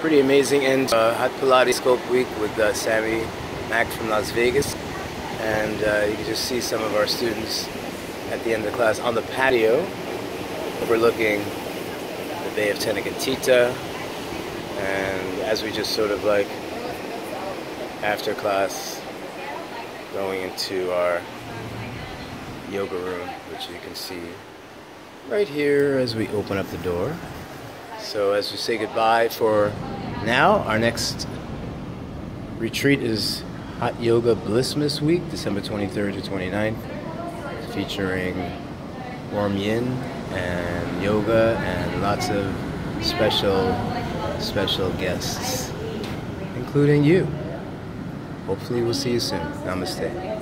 pretty amazing and uh, Hot Pilates Sculpt Week with uh, Sammy Mack from Las Vegas. And uh, you can just see some of our students at the end of the class on the patio overlooking the Bay of Tenochtitlan. And as we just sort of like, after class, going into our yoga room, which you can see right here as we open up the door. So as we say goodbye for now, our next retreat is Hot Yoga Blissmas Week, December 23rd to 29th, featuring warm yin and yoga and lots of special, special guests, including you. Hopefully we'll see you soon. Namaste.